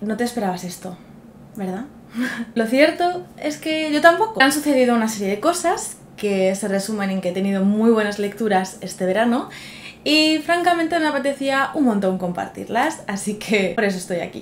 No te esperabas esto, ¿verdad? Lo cierto es que yo tampoco. Han sucedido una serie de cosas que se resumen en que he tenido muy buenas lecturas este verano y francamente me apetecía un montón compartirlas, así que por eso estoy aquí.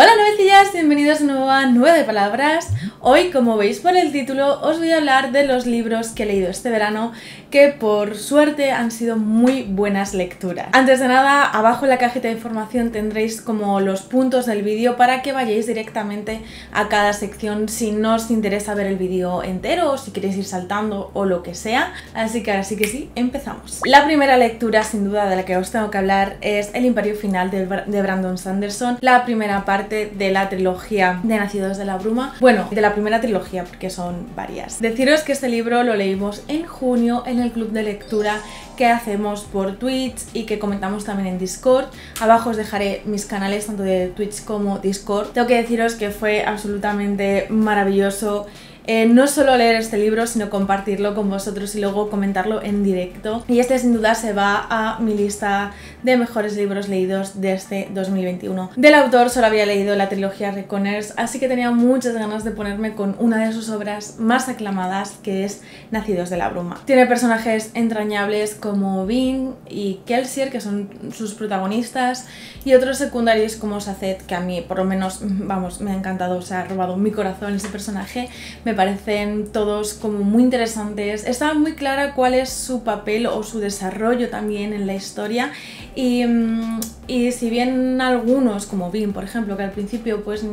Hola novecillas, bienvenidos de nuevo a Nueve Palabras. Hoy, como veis por el título, os voy a hablar de los libros que he leído este verano que por suerte han sido muy buenas lecturas. Antes de nada, abajo en la cajita de información tendréis como los puntos del vídeo para que vayáis directamente a cada sección si no os interesa ver el vídeo entero o si queréis ir saltando o lo que sea. Así que ahora sí que sí, empezamos. La primera lectura sin duda de la que os tengo que hablar es El Imperio Final de, Brandon Sanderson, la primera parte de la trilogía de Nacidos de la Bruma. Bueno, de la primera trilogía porque son varias. Deciros que este libro lo leímos en junio en el club de lectura que hacemos por Twitch y que comentamos también en Discord. Abajo os dejaré mis canales tanto de Twitch como Discord. Tengo que deciros que fue absolutamente maravilloso eh, no solo leer este libro, sino compartirlo con vosotros y luego comentarlo en directo. Y este sin duda se va a mi lista de mejores libros leídos de este 2021. Del autor solo había leído la trilogía Reconers, así que tenía muchas ganas de ponerme con una de sus obras más aclamadas, que es Nacidos de la Bruma. Tiene personajes entrañables como Vin y Kelsier, que son sus protagonistas, y otros secundarios como Saced, que a mí por lo menos, vamos, me ha encantado, se ha robado mi corazón ese personaje. Parecen todos como muy interesantes. Estaba muy clara cuál es su papel o su desarrollo también en la historia y, mm, y si bien algunos, como Vin, por ejemplo, que al principio pues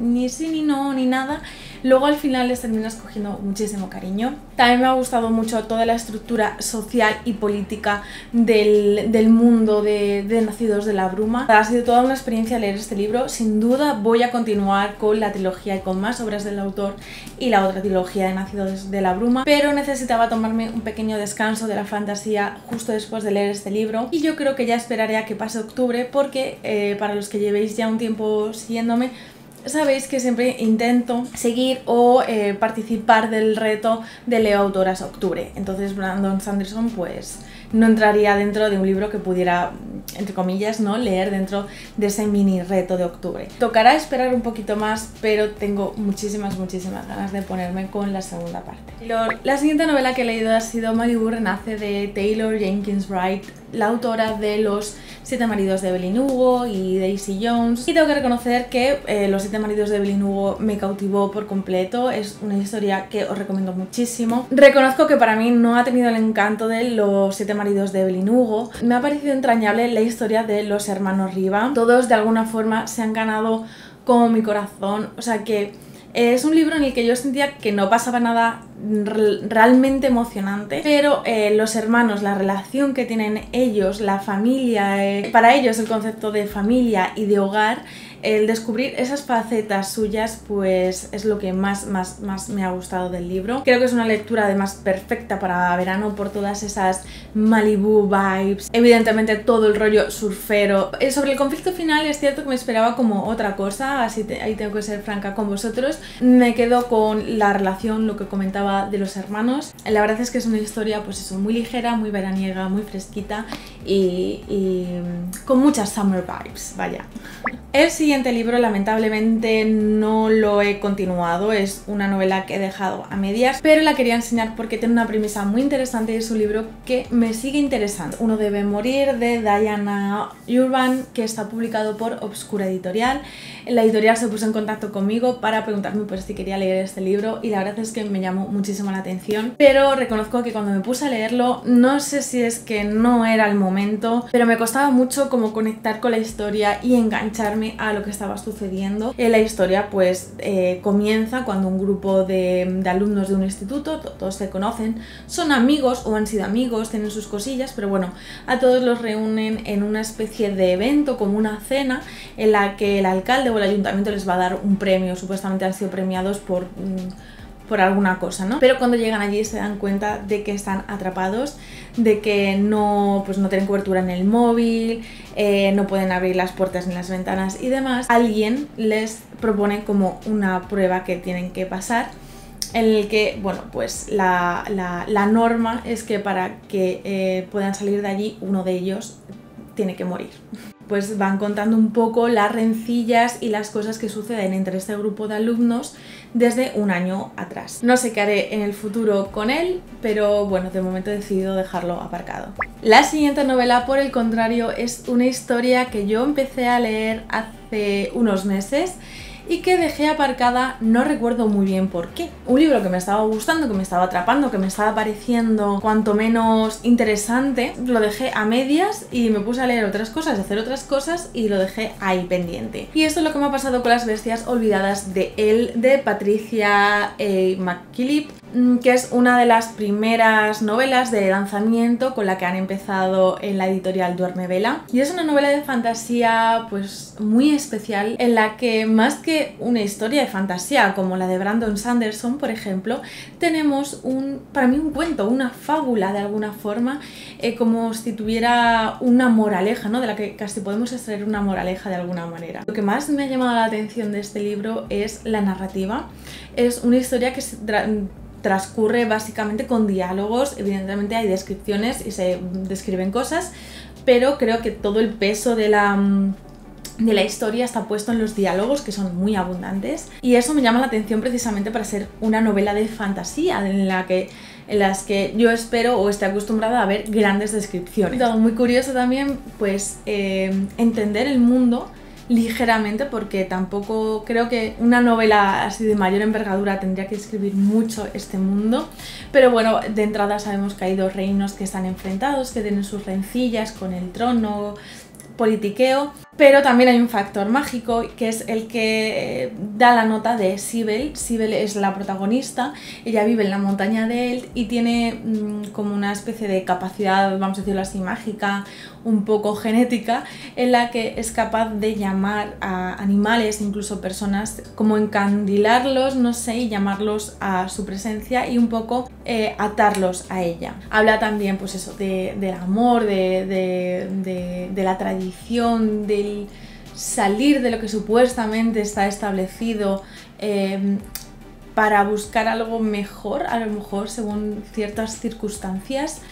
ni sí ni no ni nada, luego al final les terminas cogiendo muchísimo cariño. También me ha gustado mucho toda la estructura social y política del, del mundo de, de, Nacidos de la Bruma. Ha sido toda una experiencia leer este libro. Sin duda voy a continuar con la trilogía y con más obras del autor y la otra trilogía de Nacidos de la Bruma, pero necesitaba tomarme un pequeño descanso de la fantasía justo después de leer este libro y yo creo que ya esperaré a que pase octubre porque eh, para los que llevéis ya un tiempo siguiéndome sabéis que siempre intento seguir o eh, participar del reto de Leo Autoras Octubre. Entonces Brandon Sanderson pues no entraría dentro de un libro que pudiera, entre comillas, ¿no? leer dentro de ese mini reto de octubre. Tocará esperar un poquito más, pero tengo muchísimas, muchísimas ganas de ponerme con la segunda parte. La siguiente novela que he leído ha sido Malibu Renace de Taylor Jenkins Wright, la autora de Los Siete Maridos de Evelyn Hugo y Daisy Jones. Y tengo que reconocer que eh, Los Siete Maridos de Evelyn Hugo me cautivó por completo, es una historia que os recomiendo muchísimo. Reconozco que para mí no ha tenido el encanto de Los Siete Maridos de Evelyn Hugo. Me ha parecido entrañable la historia de los hermanos Riva. Todos de alguna forma se han ganado como mi corazón, o sea que es un libro en el que yo sentía que no pasaba nada realmente emocionante, pero eh, los hermanos, la relación que tienen ellos, la familia, eh, para ellos el concepto de familia y de hogar el descubrir esas facetas suyas pues es lo que más, más, más me ha gustado del libro. Creo que es una lectura además perfecta para verano por todas esas Malibu vibes, evidentemente todo el rollo surfero. Eh, sobre el conflicto final es cierto que me esperaba como otra cosa, así ahí tengo que ser franca con vosotros. Me quedo con la relación, lo que comentaba de los hermanos. La verdad es que es una historia pues eso, muy ligera, muy veraniega, muy fresquita y, y con muchas summer vibes, vaya. El siguiente libro lamentablemente no lo he continuado, es una novela que he dejado a medias, pero la quería enseñar porque tiene una premisa muy interesante y es un libro que me sigue interesando. Uno debe morir de Diana Urban que está publicado por Obscura Editorial. La editorial se puso en contacto conmigo para preguntarme pues, si quería leer este libro y la verdad es que me llamó muchísimo la atención, pero reconozco que cuando me puse a leerlo no sé si es que no era el momento, pero me costaba mucho como conectar con la historia y engancharme a lo que estaba sucediendo. En la historia pues eh, comienza cuando un grupo de, alumnos de un instituto, todos se conocen, son amigos o han sido amigos, tienen sus cosillas, pero bueno, a todos los reúnen en una especie de evento, como una cena, en la que el alcalde o el ayuntamiento les va a dar un premio, supuestamente han sido premiados por... Mm, por alguna cosa, ¿no? Pero cuando llegan allí se dan cuenta de que están atrapados, de que no, pues no tienen cobertura en el móvil, eh, no pueden abrir las puertas ni las ventanas y demás. Alguien les propone como una prueba que tienen que pasar en el que, bueno, pues la, norma es que para que eh, puedan salir de allí, uno de ellos tiene que morir. Pues van contando un poco las rencillas y las cosas que suceden entre este grupo de alumnos desde un año atrás. No sé qué haré en el futuro con él, pero bueno, de momento he decidido dejarlo aparcado. La siguiente novela, por el contrario, es una historia que yo empecé a leer hace unos meses y que dejé aparcada, no recuerdo muy bien por qué. Un libro que me estaba gustando, que me estaba atrapando, que me estaba pareciendo cuanto menos interesante, lo dejé a medias y me puse a leer otras cosas, a hacer otras cosas y lo dejé ahí pendiente. Y esto es lo que me ha pasado con las bestias olvidadas de él, de Patricia eh, McKillip, que es una de las primeras novelas de lanzamiento con la que han empezado en la editorial Duerme Vela. Y es una novela de fantasía pues muy especial en la que más que una historia de fantasía como la de Brandon Sanderson, por ejemplo, tenemos un, para mí un cuento, una fábula de alguna forma, eh, como si tuviera una moraleja, ¿no? De la que casi podemos extraer una moraleja de alguna manera. Lo que más me ha llamado la atención de este libro es la narrativa. Es una historia que se transcurre básicamente con diálogos, evidentemente hay descripciones y se describen cosas, pero creo que todo el peso de la de la historia está puesto en los diálogos que son muy abundantes y eso me llama la atención precisamente para ser una novela de fantasía en la que en las que yo espero o esté acostumbrada a ver grandes descripciones. Algo muy curioso también, pues eh, entender el mundo ligeramente porque tampoco creo que una novela así de mayor envergadura tendría que escribir mucho este mundo. Pero bueno, de entrada sabemos que hay dos reinos que están enfrentados, que tienen sus rencillas con el trono, politiqueo, pero también hay un factor mágico que es el que eh, da la nota de Sibel. Sibel es la protagonista, ella vive en la montaña de él y tiene mm, como una especie de capacidad, vamos a decirlo así, mágica, un poco genética, en la que es capaz de llamar a animales, incluso personas, como encandilarlos, no sé, y llamarlos a su presencia y un poco eh, atarlos a ella. Habla también, pues eso, del amor, de, de la tradición, del salir de lo que supuestamente está establecido eh, para buscar algo mejor, a lo mejor según ciertas circunstancias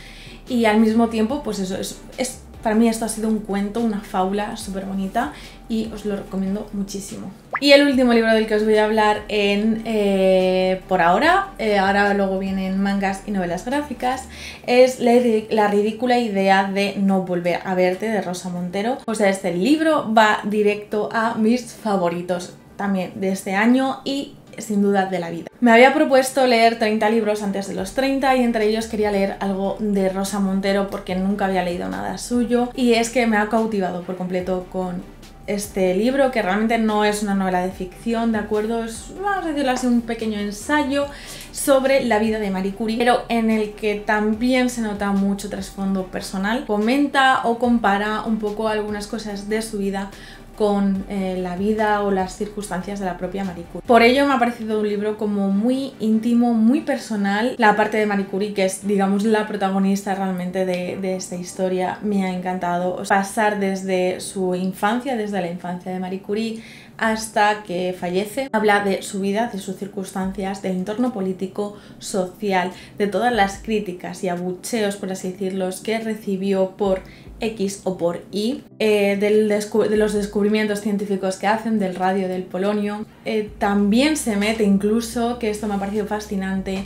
y al mismo tiempo, pues eso, es, es para mí esto ha sido un cuento, una fábula súper bonita y os lo recomiendo muchísimo. Y el último libro del que os voy a hablar en eh, por ahora, eh, ahora luego vienen mangas y novelas gráficas, es la, ridícula idea de no volver a verte de Rosa Montero. O sea, este libro va directo a mis favoritos también de este año y sin duda de la vida. Me había propuesto leer 30 libros antes de los 30 y entre ellos quería leer algo de Rosa Montero porque nunca había leído nada suyo y es que me ha cautivado por completo con este libro que realmente no es una novela de ficción, ¿de acuerdo? Es, vamos a decirlo así, un pequeño ensayo sobre la vida de Marie Curie, pero en el que también se nota mucho trasfondo personal. Comenta o compara un poco algunas cosas de su vida con eh, la vida o las circunstancias de la propia Marie Curie. Por ello me ha parecido un libro como muy íntimo, muy personal. La parte de Marie Curie, que es digamos la protagonista realmente de, de esta historia, me ha encantado. Pasar desde su infancia, desde la infancia de Marie Curie, hasta que fallece. Habla de su vida, de sus circunstancias, del entorno político, social, de todas las críticas y abucheos, por así decirlo, que recibió por X o por Y, eh, de los descubrimientos científicos que hacen, del radio, del polonio. Eh, también se mete incluso, que esto me ha parecido fascinante,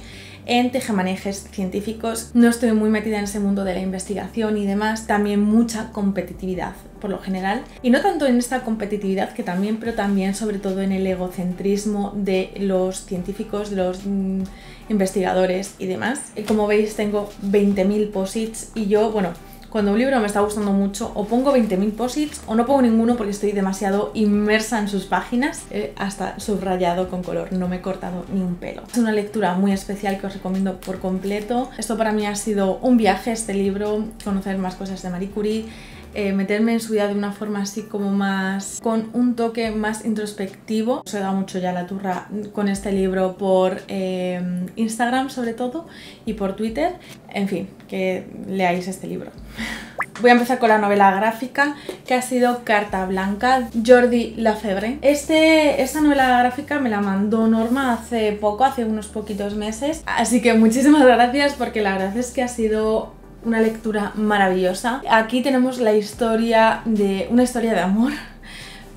en tejemanejes científicos. No estoy muy metida en ese mundo de la investigación y demás. También mucha competitividad, por lo general. Y no tanto en esta competitividad que también, pero también sobre todo en el egocentrismo de los científicos, de los mm, investigadores y demás. Como veis tengo 20.000 posits y yo, bueno, cuando un libro me está gustando mucho, o pongo 20.000 posits o no pongo ninguno porque estoy demasiado inmersa en sus páginas, eh, hasta subrayado con color, no me he cortado ni un pelo. Es una lectura muy especial que os recomiendo por completo. Esto para mí ha sido un viaje, este libro, conocer más cosas de Marie Curie eh, meterme en su vida de una forma así como más, con un toque más introspectivo. Os he dado mucho ya la turra con este libro por eh, Instagram sobre todo y por Twitter. En fin, que leáis este libro. Voy a empezar con la novela gráfica que ha sido Carta Blanca, Jordi Lafebre. Este, esta novela gráfica me la mandó Norma hace poco, hace unos poquitos meses, así que muchísimas gracias porque la verdad es que ha sido una lectura maravillosa. Aquí tenemos la historia de una historia de amor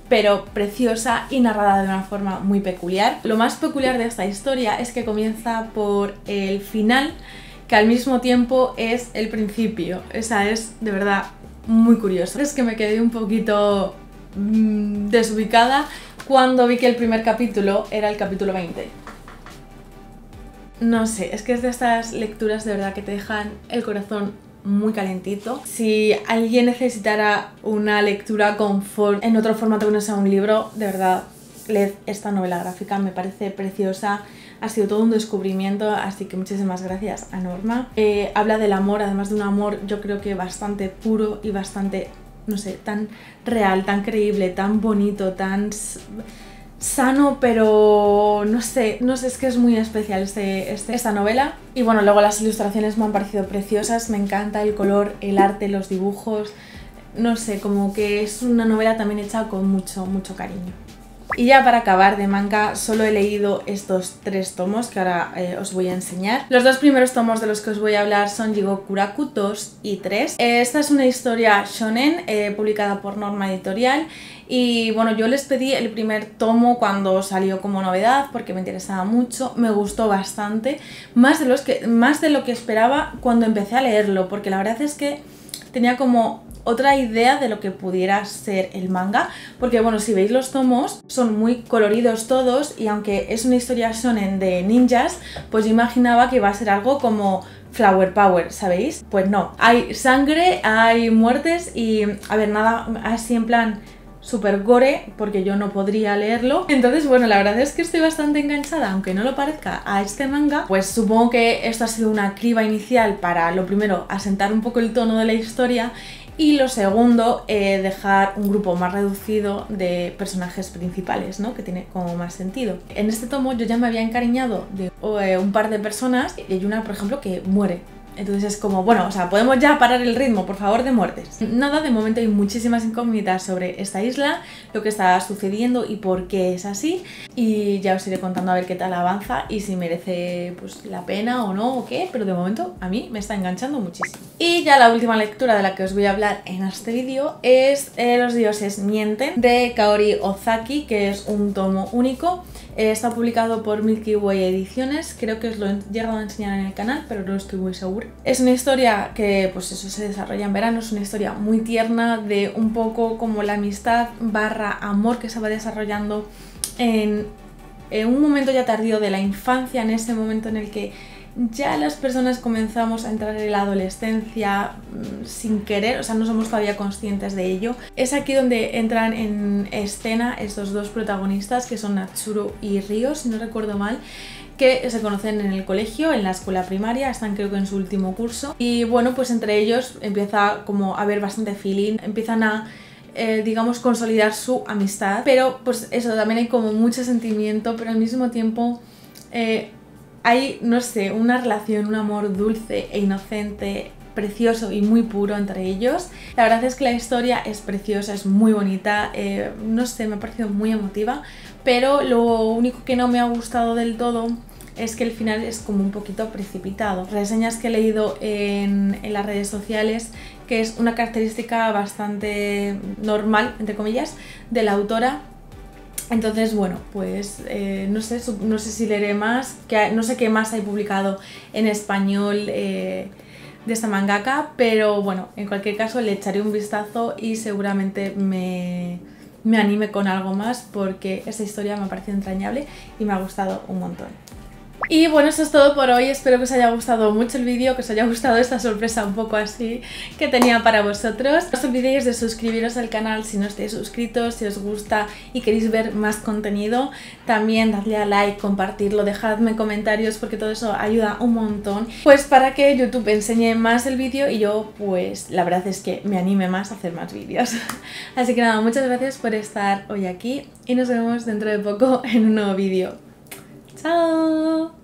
pero preciosa y narrada de una forma muy peculiar. Lo más peculiar de esta historia es que comienza por el final, que al mismo tiempo es el principio. Esa es de verdad muy curioso. Es que me quedé un poquito mm, desubicada cuando vi que el primer capítulo era el capítulo 20. No sé, es que es de estas lecturas de verdad que te dejan el corazón muy calentito. Si alguien necesitara una lectura confort en otro formato que no sea un libro, de verdad, leed esta novela gráfica, me parece preciosa. Ha sido todo un descubrimiento, así que muchísimas gracias a Norma. Eh, habla del amor, además de un amor yo creo que bastante puro y bastante, no sé, tan real, tan creíble, tan bonito, tan sano, pero no sé, no sé, es que es muy especial este, este, esta novela. Y bueno, luego las ilustraciones me han parecido preciosas, me encanta el color, el arte, los dibujos, no sé, como que es una novela también hecha con mucho, mucho cariño. Y ya para acabar de manga, solo he leído estos tres tomos que ahora eh, os voy a enseñar. Los dos primeros tomos de los que os voy a hablar son Jigokuraku 2 y 3. esta es una historia shonen eh, publicada por Norma Editorial y bueno, yo les pedí el primer tomo cuando salió como novedad porque me interesaba mucho, me gustó bastante, más de, que, más de lo que esperaba cuando empecé a leerlo, porque la verdad es que tenía como otra idea de lo que pudiera ser el manga, porque bueno, si veis los tomos, son muy coloridos todos y aunque es una historia shonen de ninjas, pues yo imaginaba que iba a ser algo como Flower Power, ¿sabéis? Pues no, hay sangre, hay muertes y a ver, nada así en plan super gore porque yo no podría leerlo. Entonces, bueno, la verdad es que estoy bastante enganchada, aunque no lo parezca, a este manga. Pues supongo que esto ha sido una criba inicial para, lo primero, asentar un poco el tono de la historia y lo segundo, eh, dejar un grupo más reducido de personajes principales, ¿no? Que tiene como más sentido. En este tomo yo ya me había encariñado de eh, un par de personas y hay una, por ejemplo, que muere entonces es como, bueno, o sea, podemos ya parar el ritmo, por favor, de muertes. Nada, de momento hay muchísimas incógnitas sobre esta isla, lo que está sucediendo y por qué es así. Y ya os iré contando a ver qué tal avanza y si merece pues, la pena o no o qué, pero de momento a mí me está enganchando muchísimo. Y ya la última lectura de la que os voy a hablar en este vídeo es eh, Los dioses mienten de Kaori Ozaki, que es un tomo único eh, está publicado por Milky Way Ediciones, creo que os lo he llegado a enseñar en el canal, pero no estoy muy segura. Es una historia que, pues eso, se desarrolla en verano, es una historia muy tierna de un poco como la amistad barra amor que se va desarrollando en, en un momento ya tardío de la infancia, en ese momento en el que ya las personas comenzamos a entrar en la adolescencia mm, sin querer, o sea, no somos todavía conscientes de ello. Es aquí donde entran en escena estos dos protagonistas que son Natsuru y Ryo, si no recuerdo mal que se conocen en el colegio, en la escuela primaria, están creo que en su último curso y bueno, pues entre ellos empieza como a haber bastante feeling, empiezan a eh, digamos consolidar su amistad, pero pues eso, también hay como mucho sentimiento, pero al mismo tiempo eh, hay, no sé, una relación, un amor dulce e inocente, precioso y muy puro entre ellos. La verdad es que la historia es preciosa, es muy bonita, eh, no sé, me ha parecido muy emotiva, pero lo único que no me ha gustado del todo es que el final es como un poquito precipitado. Reseñas que he leído en, en las redes sociales que es una característica bastante normal, entre comillas, de la autora entonces, bueno, pues eh, no, sé, no sé si leeré más, que, no sé qué más hay publicado en español eh, de esta mangaka, pero bueno, en cualquier caso le echaré un vistazo y seguramente me, me anime con algo más porque esta historia me ha parecido entrañable y me ha gustado un montón. Y bueno, eso es todo por hoy. Espero que os haya gustado mucho el vídeo, que os haya gustado esta sorpresa un poco así que tenía para vosotros. No os olvidéis de suscribiros al canal si no estáis suscritos, si os gusta y queréis ver más contenido. También dadle a like, compartirlo, dejadme comentarios porque todo eso ayuda un montón. Pues para que YouTube enseñe más el vídeo y yo pues la verdad es que me anime más a hacer más vídeos. Así que nada, muchas gracias por estar hoy aquí y nos vemos dentro de poco en un nuevo vídeo. 哦。